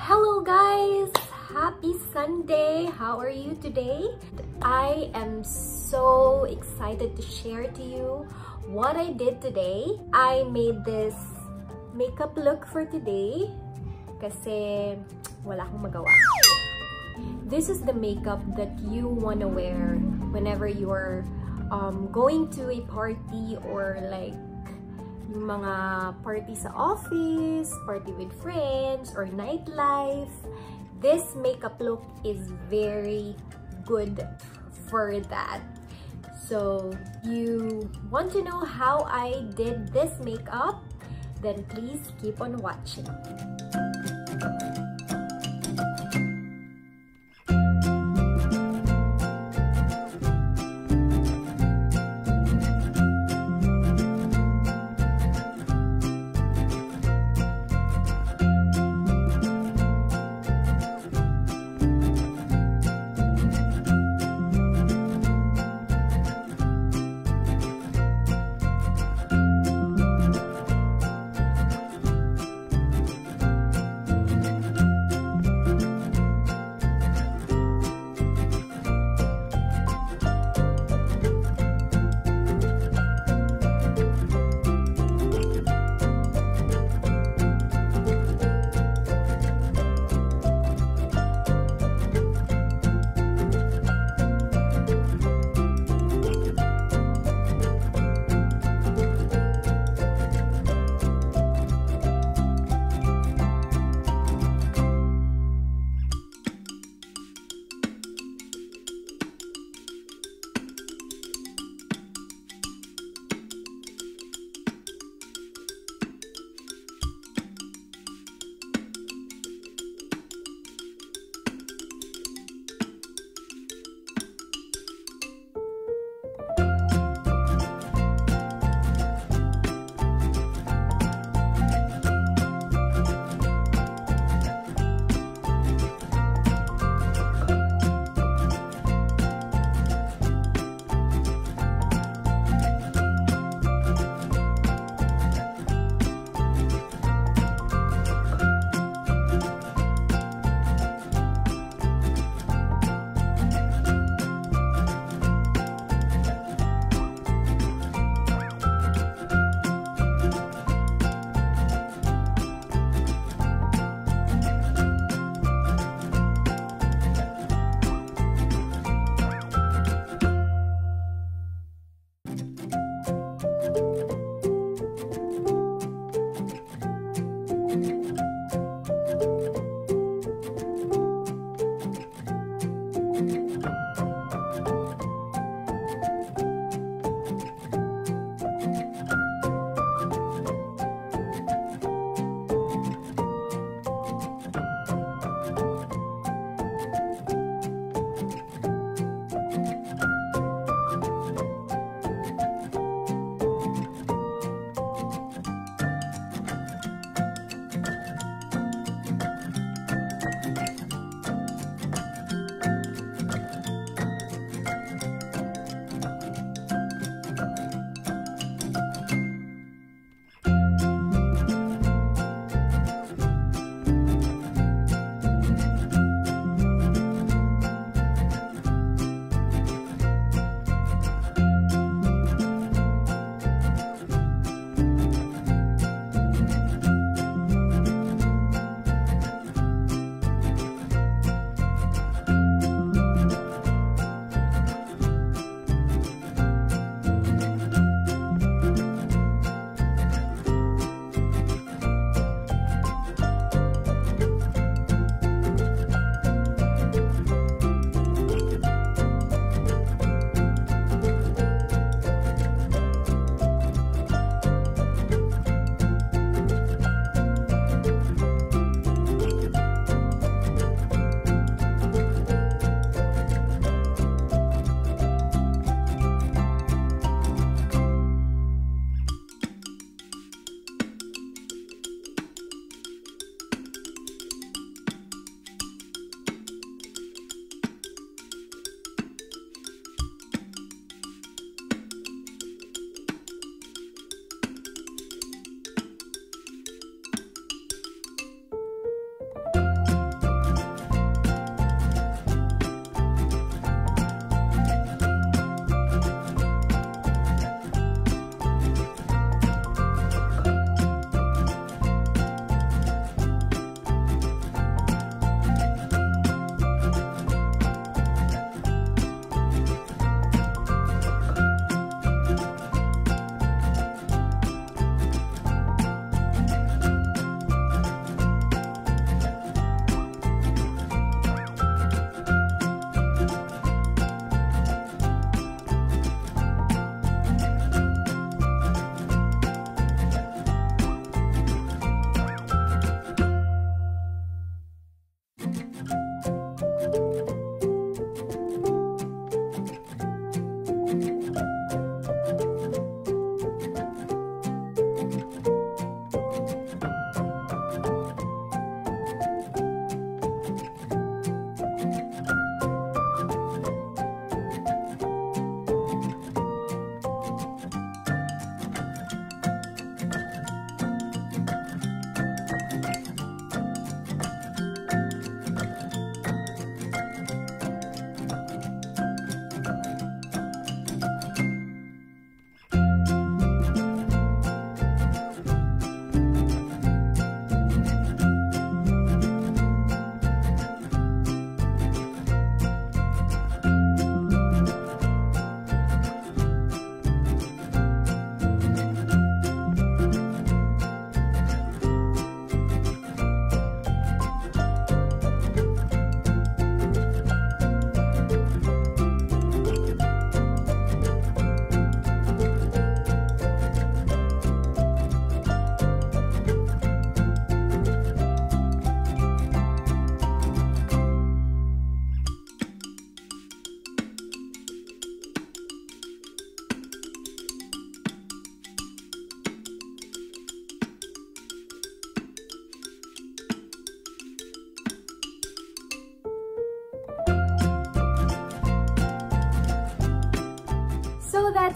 Hello guys! Happy Sunday! How are you today? I am so excited to share to you what I did today. I made this makeup look for today kasi wala akong magawa. This is the makeup that you wanna wear whenever you're um, going to a party or like yung mga party sa office, party with friends, or nightlife. This makeup look is very good for that. So, you want to know how I did this makeup? Then please keep on watching.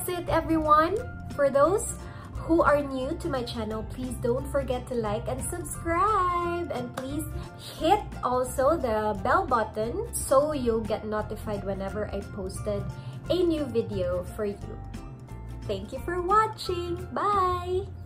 That's it everyone. For those who are new to my channel, please don't forget to like and subscribe. And please hit also the bell button so you'll get notified whenever I posted a new video for you. Thank you for watching. Bye!